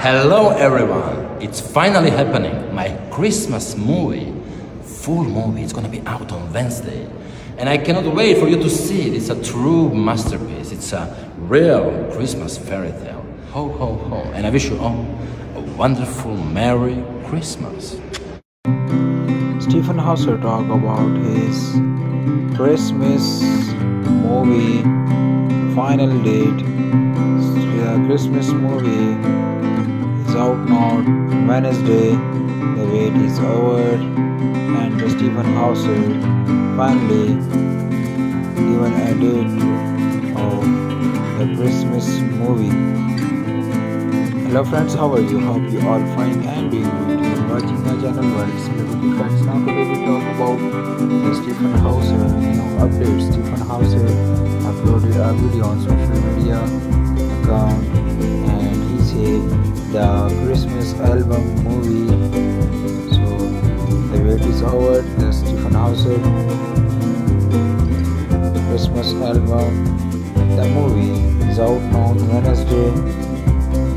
Hello everyone! It's finally happening. My Christmas movie, full movie, it's gonna be out on Wednesday. And I cannot wait for you to see it. It's a true masterpiece. It's a real Christmas fairy tale. Ho ho ho. And I wish you all a wonderful Merry Christmas. Stjepan Hauser talk about his Christmas movie final date. The Christmas movie is out now Wednesday. The wait is over, and Stjepan Hauser finally given a date of the Christmas movie. Hello friends, how are you? Hope you all fine and doing good. You are watching my channel World Celebrity Facts. Now today we talk about Stjepan Hauser you know, updates. Stjepan Hauser uploaded a video on social media account and he said the Christmas album movie. So the wait is over. The Stjepan Hauser Christmas album, the movie is out on Wednesday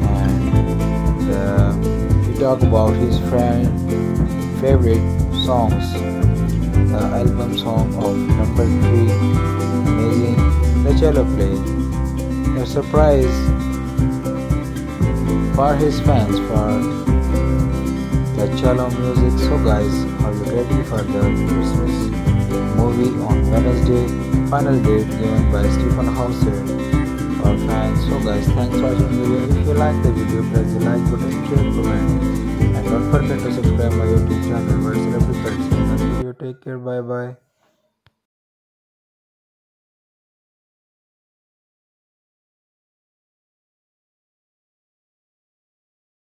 and uh, we talk about his friend favorite songs. The album song of number three, Amazing, the cello play. A surprise for his fans for the cello music. So guys, are you ready for the Christmas movie on Wednesday? Final date given by Stjepan Hauser for fans. So guys, thanks for watching the video. If you like the video, press the like button, share, comment and don't forget to subscribe my youtube channel. See you next video. Take care. Bye bye.